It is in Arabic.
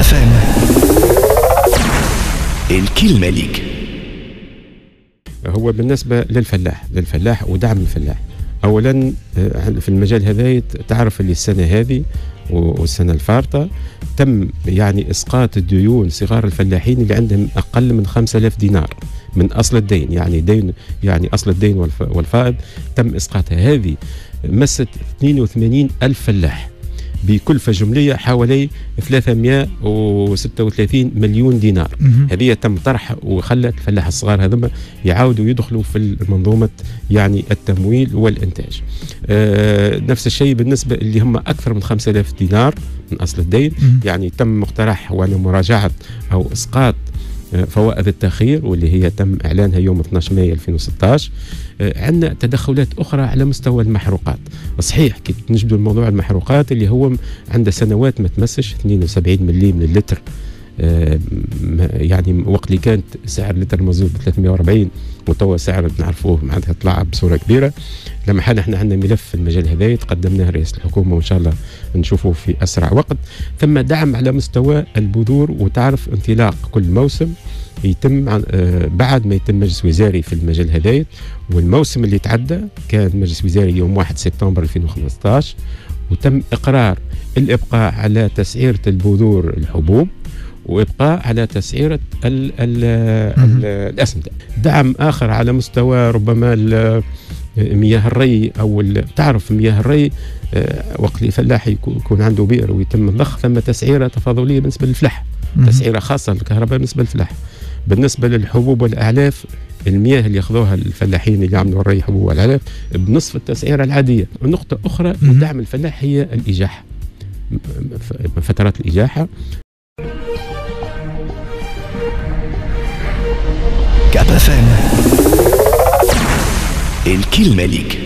FM الكلمة ليك. هو بالنسبة للفلاح للفلاح ودعم الفلاح. اولا آه، في المجال هذا تعرف اللي السنة هذه والسنة الفارطة. تم يعني إسقاط الديون صغار الفلاحين اللي عندهم أقل من 5000 دينار من أصل الدين يعني دين يعني أصل الدين والف- والفائض. تم إسقاطها. هذه مست 82 ألف فلاح. بكلفه جمليه حوالي 336 مليون دينار. هذه تم طرح وخلت الفلاح الصغار هذوما يعاودوا يدخلوا في منظومه يعني التمويل والإنتاج. آه نفس الشيء بالنسبة اللي هم أكثر من 5000 دينار من أصل الدين. يعني تم مقترح وأنا مراجعة أو إسقاط آه، فوائد التأخير واللي هي تم إعلانها يوم 12 مايو 2016 آه، عندنا تدخلات أخرى على مستوى المحروقات. صحيح كي نجبدوا الموضوع المحروقات اللي هو عنده سنوات ما تمسش 72 ملي من اللتر يعني وقت اللي كانت سعر لتر المازوت ب 340 وتوا سعر نعرفوه معناتها طلع بصورة كبيرة. لما حنا إحنا عندنا ملف في المجال هذا تقدمناه رئيس الحكومة وإن شاء الله نشوفه في أسرع وقت. ثم دعم على مستوى البذور وتعرف انطلاق كل موسم يتم آه، بعد ما يتم مجلس وزاري في المجال هذا. والموسم اللي تعدى كان مجلس وزاري يوم 1 سبتمبر 2015 وتم إقرار الإبقاء على تسعيرة البذور الحبوب. وإبقاء على تسعيرة ال ال ال الأسمدة. دعم آخر على مستوى ربما مياه الري أو تعرف مياه الري آه، وقت اللي فلاح يكون عنده بئر ويتم الضخ ثم تسعيرة تفاضلية بالنسبة للفلاح. تسعيرة خاصة للكهرباء بالنسبة للفلاح. بالنسبة للحبوب والأعلاف المياه اللي ياخذوها الفلاحين اللي يعملوا الري حبوب والأعلاف بنصف التسعيرة العادية. ونقطة أخرى. ودعم الفلاح هي الاجاحه. فترات الاجاحه كاب FM الكلمة ليك